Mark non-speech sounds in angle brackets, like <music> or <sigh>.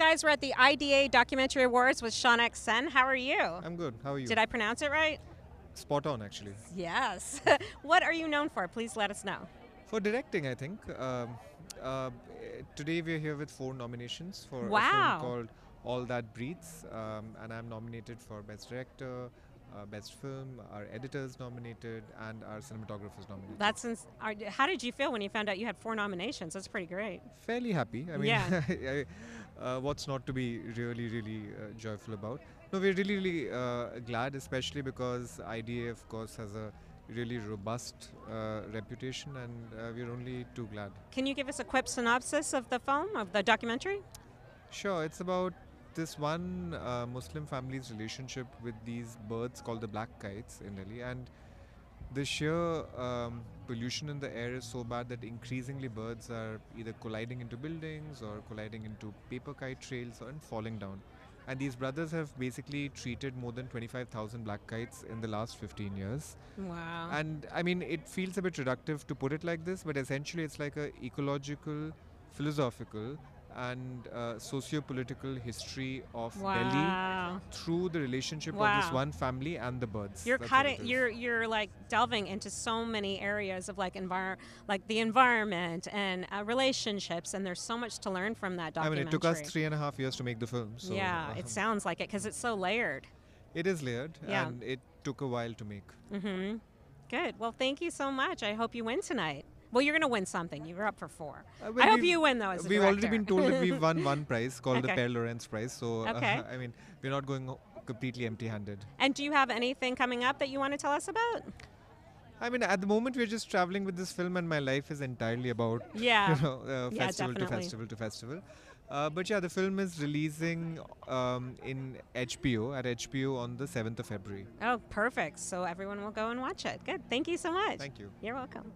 right, guys, we're at the IDA Documentary Awards with Shaunak Sen. How are you? I'm good. How are you? Did I pronounce it right? Spot on, actually. Yes. <laughs> what are you known for? Please let us know. For directing, I think. Um, uh, today we're here with four nominations for Wow. a film called All That Breathes, um, and I'm nominated for Best Director, uh, Best Film, our editor's nominated, and our cinematographer's nominated. That's ins- are, how did you feel when you found out you had four nominations? That's pretty great. Fairly happy. I mean, Yeah. <laughs> Uh, what's not to be really, really uh, joyful about? No, we're really, really uh, glad, especially because IDA, of course, has a really robust uh, reputation, and uh, we're only too glad. Can you give us a quick synopsis of the film, of the documentary? Sure, it's about this one uh, Muslim family's relationship with these birds called the black kites in Delhi, and the sheer um, pollution in the air is so bad that increasingly birds are either colliding into buildings or colliding into paper kite trails and falling down. And these brothers have basically treated more than 25,000 black kites in the last 15 years. Wow. And I mean, it feels a bit reductive to put it like this, but essentially it's like a ecological, philosophical, and uh, socio-political history of Delhi through the relationship of this one family and the birds. You're That's cutting. You're you're like delving into so many areas of like envir- like the environment and uh, relationships, and there's so much to learn from that documentary. I mean, it took us three and a half years to make the film. So yeah, um, it sounds like it because it's so layered. it is layered, Yeah. and it took a while to make. Mm-hmm. Good. Well, thank you so much. I hope you win tonight. Well, you're going to win something. You're up for four. Uh, I hope you win though. As We've already been told that we've <laughs> won one prize called the Okay. Pare Lorentz Prize. So Okay. <laughs> I mean, we're not going completely empty-handed. And do you have anything coming up that you want to tell us about? I mean, at the moment, we're just traveling with this film, and my life is entirely about <laughs> Yeah. you know uh, Yeah, festival to festival to festival. Uh, but yeah, the film is releasing um, in HBO at HBO on the 7th of February. Oh, perfect. So everyone will go and watch it. Good. Thank you so much. Thank you. You're welcome.